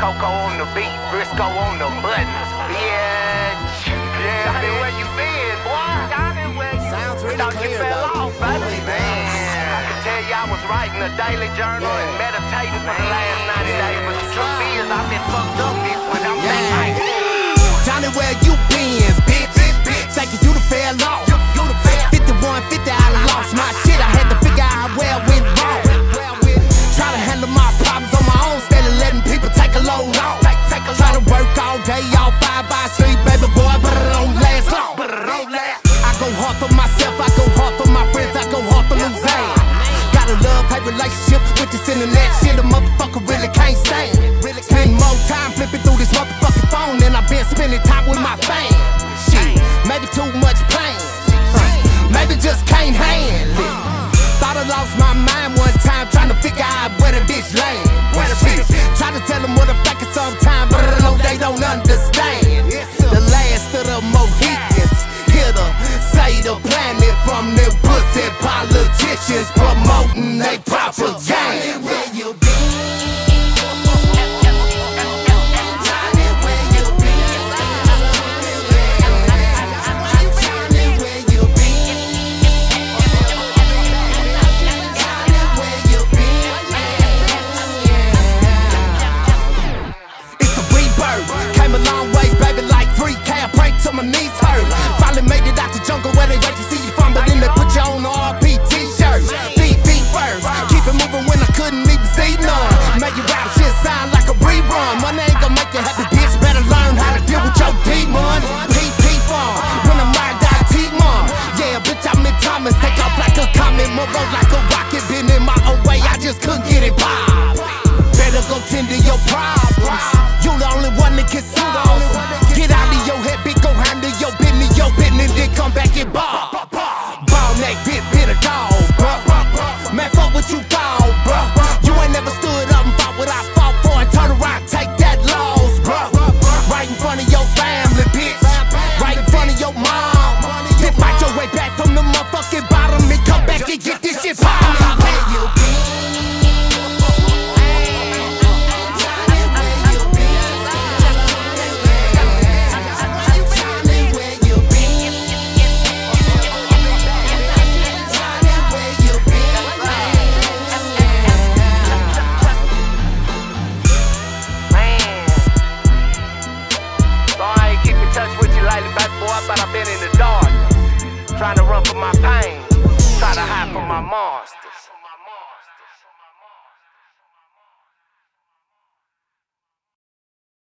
Koko on the beat, Briscoe on the buttons, bitch. Yeah, Johnny, where you been, boy? Johnny, where you Sounds really Thought clear, you fell though. off. Really Man. I can tell you I was writing a daily journal and meditating for the last 90 days. But the truth all day, all five by street, baby boy, but it don't last long. I go hard for myself, I go hard for my friends, I go hard for Luzanne. Got a love hate relationship with this internet shit, a motherfucker really can't stand. Spend more time flipping through this motherfucking phone than I've been spending time with my fans. Shit, maybe too much pain. Uh, Maybe just can't handle it. Thought I lost my mind one time trying to figure out where the bitch lay. Where the bitch? Try to tell them what I'm thinking sometime, but they wait to see you but then they put you on the RP t-shirts. Feet, feet first. Keep it moving when I couldn't even see none. Make you rap shit sound like a rerun. Money ain't gonna make you happy, bitch. Better learn how to deal with your demons. PP farm. When I'm riding down T-Mom. Yeah, bitch, I'm in Thomas. Take off like a comet. Move like touch with you lightly, but boy, but I've been in the dark. Trying to run from my pain, trying to hide from my monsters.